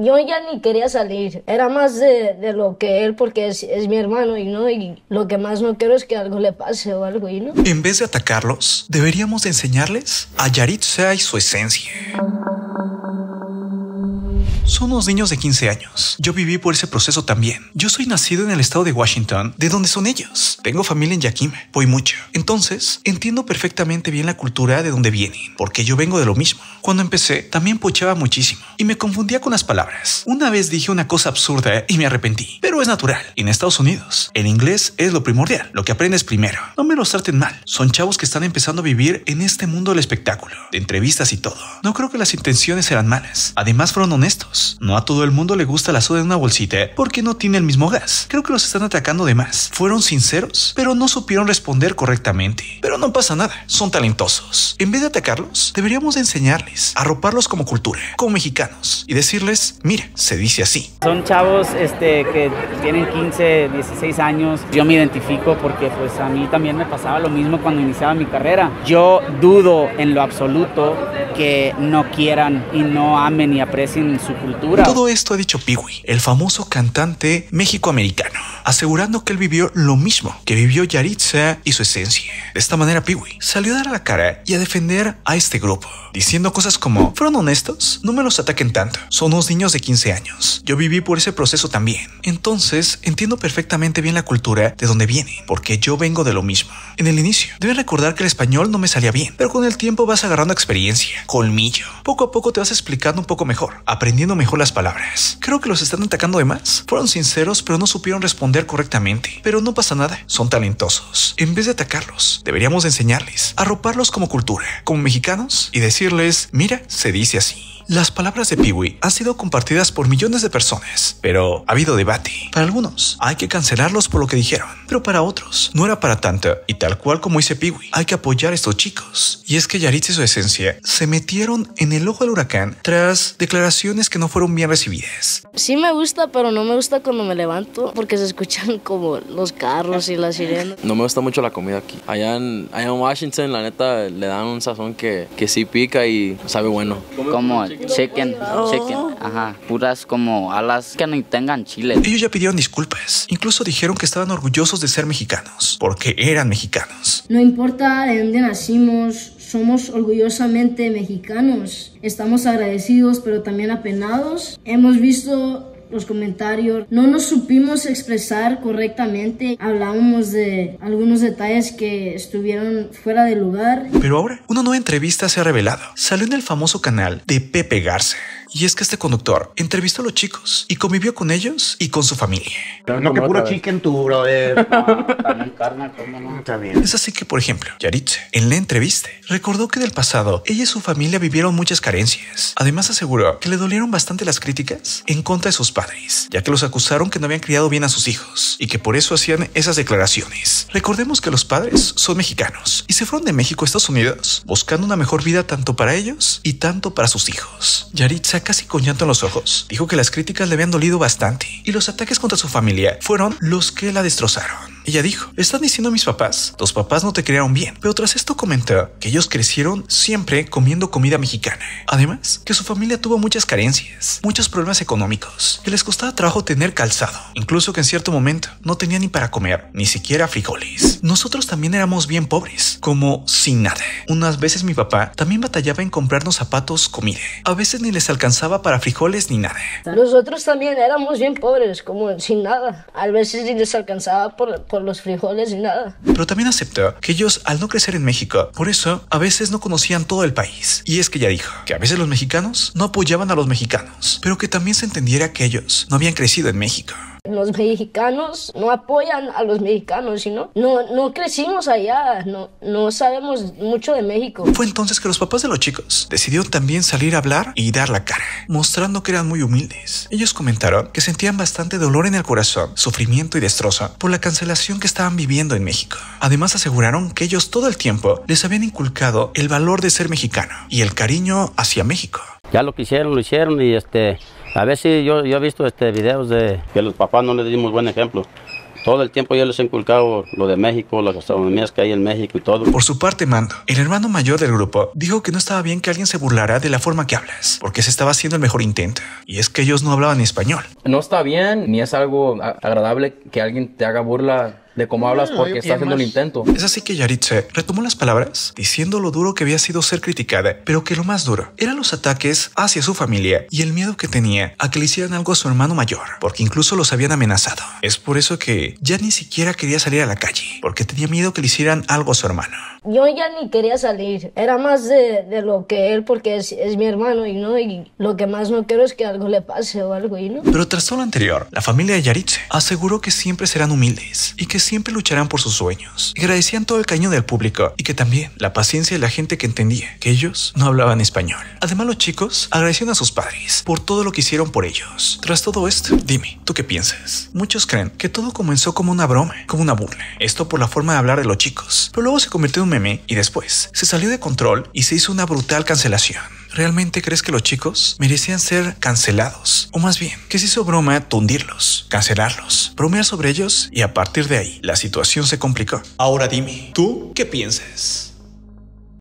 yo ya ni quería salir. Era más de, de lo que él, porque es, mi hermano y no, y lo que más no quiero es que algo le pase o algo, y no. En vez de atacarlos, deberíamos enseñarles a Yaritza y su esencia. Son unos niños de 15 años. Yo viví por ese proceso también. Yo soy nacido en el estado de Washington, de donde son ellos. Tengo familia en Yakima, voy mucho. Entonces, entiendo perfectamente bien la cultura de donde vienen, porque yo vengo de lo mismo. Cuando empecé, también pochaba muchísimo y me confundía con las palabras. Una vez dije una cosa absurda y me arrepentí, pero es natural. En Estados Unidos, el inglés es lo primordial, lo que aprendes primero. No me los traten mal. Son chavos que están empezando a vivir en este mundo del espectáculo, de entrevistas y todo. No creo que las intenciones eran malas. Además, fueron honestos. No a todo el mundo le gusta la soda en una bolsita porque no tiene el mismo gas. Creo que los están atacando de más. Fueron sinceros, pero no supieron responder correctamente. Pero no pasa nada, son talentosos. En vez de atacarlos, deberíamos enseñarles, arroparlos como cultura, como mexicanos, y decirles, mira, se dice así. Son chavos este, que tienen 15, 16 años. Yo me identifico porque pues a mí también me pasaba lo mismo cuando iniciaba mi carrera. Yo dudo en lo absoluto que no quieran y no amen y aprecien su cultura. Todo esto ha dicho Peewee, el famoso cantante mexicoamericano, asegurando que él vivió lo mismo que vivió Yaritza y su esencia. De esta manera, Peewee salió a dar la cara y a defender a este grupo, diciendo cosas como: ¿Fueron honestos? No me los ataquen tanto. Son unos niños de 15 años. Yo viví por ese proceso también. Entonces, entiendo perfectamente bien la cultura de donde vienen, porque yo vengo de lo mismo. En el inicio, debes recordar que el español no me salía bien, pero con el tiempo vas agarrando experiencia, colmillo. Poco a poco te vas explicando un poco mejor, aprendiendo mejor las palabras. Creo que los están atacando de más. Fueron sinceros, pero no supieron responder correctamente. Pero no pasa nada, son talentosos. En vez de atacarlos, deberíamos enseñarles, arroparlos como cultura, como mexicanos, y decirles, mira, se dice así. Las palabras de Peewee han sido compartidas por millones de personas, pero ha habido debate. Para algunos, hay que cancelarlos por lo que dijeron, pero para otros, no era para tanto, y tal cual como dice Peewee, hay que apoyar a estos chicos. Y es que Yaritza y su esencia se metieron en el ojo del huracán tras declaraciones que no fueron bien recibidas. Sí me gusta, pero no me gusta cuando me levanto, porque se escuchan como los carros y las sirenas. No me gusta mucho la comida aquí. Allá en, allá en Washington, la neta, le dan un sazón que, que sí pica y sabe bueno. Como chicken, chicken, ajá, puras como alas que no tengan chile. Ellos ya pidieron disculpas, incluso dijeron que estaban orgullosos de ser mexicanos, porque eran mexicanos. No importa de dónde nacimos, somos orgullosamente mexicanos. Estamos agradecidos, pero también apenados. Hemos visto los comentarios. No nos supimos expresar correctamente. Hablábamos de algunos detalles que estuvieron fuera de lugar. Pero ahora, una nueva entrevista se ha revelado. Salió en el famoso canal de Pepe Garza. Y es que este conductor entrevistó a los chicos y convivió con ellos y con su familia. No, no que puro chicken tú, brother. también carne, ¿cómo no? Está bien. Es así que, por ejemplo, Yaritza, en la entrevista, recordó que del pasado ella y su familia vivieron muchas carencias. Además aseguró que le dolieron bastante las críticas en contra de sus padres, ya que los acusaron que no habían criado bien a sus hijos y que por eso hacían esas declaraciones. Recordemos que los padres son mexicanos y se fueron de México a Estados Unidos buscando una mejor vida tanto para ellos y tanto para sus hijos. Yaritza, casi con llanto en los ojos, dijo que las críticas le habían dolido bastante y los ataques contra su familia fueron los que la destrozaron. Ella dijo, están diciendo a mis papás, tus papás no te criaron bien, pero tras esto comentó que ellos crecieron siempre comiendo comida mexicana. Además, que su familia tuvo muchas carencias, muchos problemas económicos, que les costaba trabajo tener calzado, incluso que en cierto momento no tenía ni para comer, ni siquiera frijoles. Nosotros también éramos bien pobres, como sin nada. Unas veces mi papá también batallaba en comprarnos zapatos, comida. A veces ni les alcanzaba para frijoles ni nada. Nosotros también éramos bien pobres, como sin nada. A veces ni les alcanzaba por, por los frijoles ni nada. Pero también aceptó que ellos, al no crecer en México, por eso a veces no conocían todo el país. Y es que ella dijo que a veces los mexicanos no apoyaban a los mexicanos, pero que también se entendiera que ellos no habían crecido en México. Los mexicanos no apoyan a los mexicanos, sino no, no crecimos allá, no, no sabemos mucho de México. Fue entonces que los papás de los chicos decidieron también salir a hablar y dar la cara, mostrando que eran muy humildes. Ellos comentaron que sentían bastante dolor en el corazón, sufrimiento y destrozo por la cancelación que estaban viviendo en México. Además aseguraron que ellos todo el tiempo les habían inculcado el valor de ser mexicano y el cariño hacia México. Ya lo que hicieron, lo hicieron y este, a veces yo, yo he visto este videos de que los papás no les dimos buen ejemplo. Todo el tiempo yo les he inculcado lo de México, las gastronomías que hay en México y todo. Por su parte, Mando, el hermano mayor del grupo, dijo que no estaba bien que alguien se burlara de la forma que hablas, porque se estaba haciendo el mejor intento. Y es que ellos no hablaban español. No está bien, ni es algo agradable que alguien te haga burla de cómo hablas porque está haciendo un intento. Es así que Yaritze retomó las palabras, diciendo lo duro que había sido ser criticada, pero que lo más duro eran los ataques hacia su familia y el miedo que tenía a que le hicieran algo a su hermano mayor, porque incluso los habían amenazado. Es por eso que ya ni siquiera quería salir a la calle, porque tenía miedo que le hicieran algo a su hermano. Yo ya ni quería salir, era más de, de lo que él, porque es, es, mi hermano y no, y lo que más no quiero es que algo le pase o algo y no. Pero tras todo lo anterior, la familia de Yaritze aseguró que siempre serán humildes y que siempre lucharán por sus sueños. Y agradecían todo el caño del público y que también la paciencia de la gente que entendía que ellos no hablaban español. Además, los chicos agradecieron a sus padres por todo lo que hicieron por ellos. Tras todo esto, dime, ¿tú qué piensas? Muchos creen que todo comenzó como una broma, como una burla. Esto por la forma de hablar de los chicos, pero luego se convirtió en un meme y después se salió de control y se hizo una brutal cancelación. ¿Realmente crees que los chicos merecían ser cancelados? O más bien, que se hizo broma tundirlos, cancelarlos, bromear sobre ellos y a partir de ahí la situación se complicó. Ahora dime, ¿tú qué piensas?